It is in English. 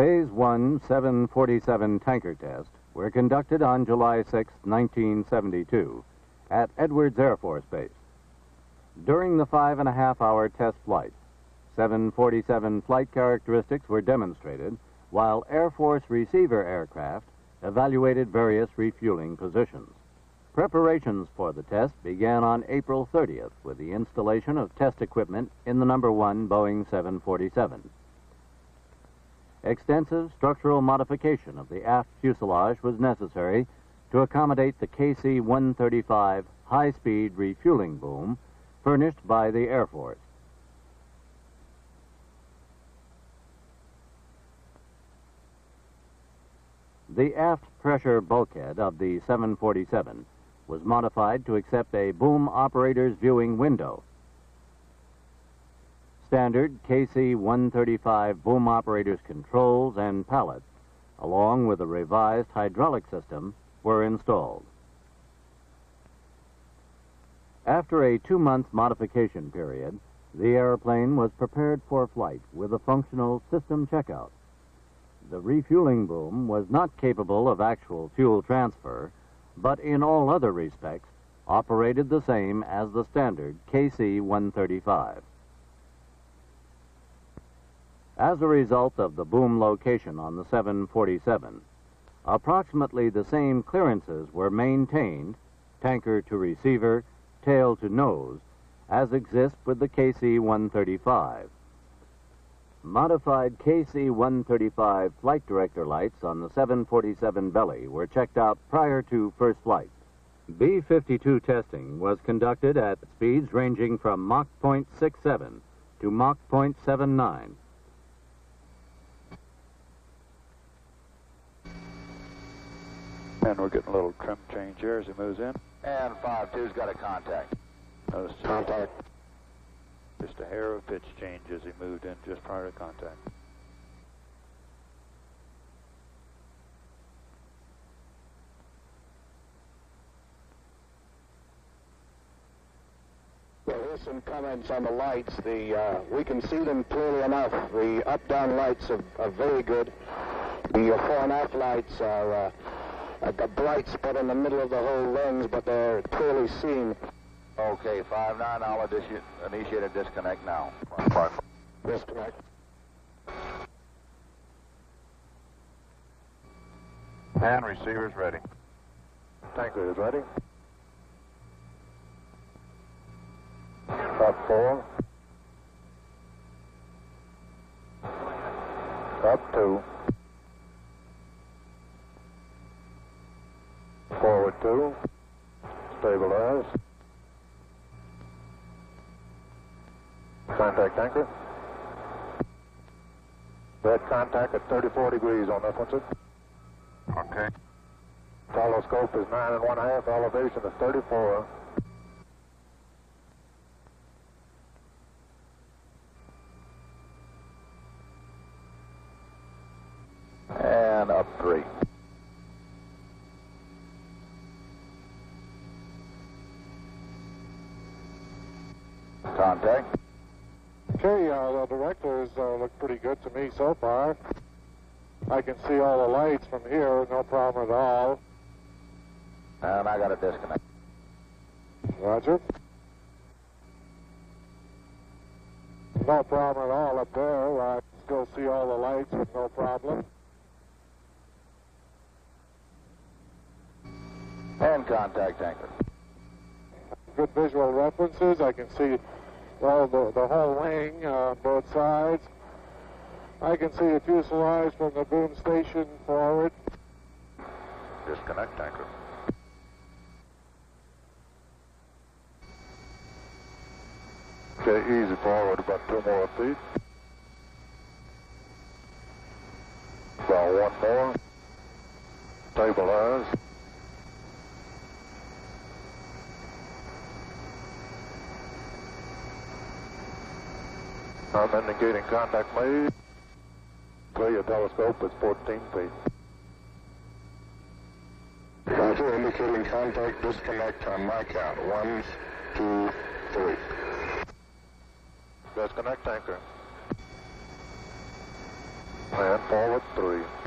Phase 1 747 tanker tests were conducted on July 6, 1972, at Edwards Air Force Base. During the five and a half hour test flight, 747 flight characteristics were demonstrated while Air Force receiver aircraft evaluated various refueling positions. Preparations for the test began on April 30th with the installation of test equipment in the number 1 Boeing 747. Extensive structural modification of the aft fuselage was necessary to accommodate the KC 135 high speed refueling boom furnished by the Air Force. The aft pressure bulkhead of the 747 was modified to accept a boom operator's viewing window. Standard KC 135 boom operator's controls and pallets, along with a revised hydraulic system, were installed. After a two month modification period, the airplane was prepared for flight with a functional system checkout. The refueling boom was not capable of actual fuel transfer, but in all other respects operated the same as the standard KC 135. As a result of the boom location on the 747, approximately the same clearances were maintained, tanker to receiver, tail to nose, as exist with the KC 135. Modified KC 135 flight director lights on the 747 belly were checked out prior to first flight. B 52 testing was conducted at speeds ranging from Mach 0.67 to Mach 0.79. And we're getting a little trim change here as he moves in. And 5-2's got a contact. Notice Contact. just a hair of pitch change as he moved in just prior to contact. Well, here's some comments on the lights. The uh, we can see them clearly enough. The up-down lights are, are very good. The uh, fore and aft lights are uh, a, a bright spot in the middle of the whole lens, but they're clearly seen. Okay, 5-9, I'll initiate, initiate a disconnect now. Five. Disconnect. And receiver's ready. Tanker is ready. Up four. Up two. Forward two. Stabilize. Contact anchor. Red contact at 34 degrees on that one, sir. Okay. Telescope is nine and one half. Elevation is 34. And up three. Contact. Okay, uh, the directors uh, look pretty good to me so far. I can see all the lights from here, no problem at all. And I got a disconnect. Roger. No problem at all up there. I can still see all the lights with no problem. And contact anchor. Good visual references. I can see well the, the whole wing uh, on both sides. I can see the fuselage from the boom station forward. Disconnect anchor. Okay, easy forward about two more feet. About one more. Stabilize. I'm indicating contact made. Clear your telescope is 14 feet. Roger, indicating contact disconnect on my count. One, two, three. Disconnect anchor. And forward three.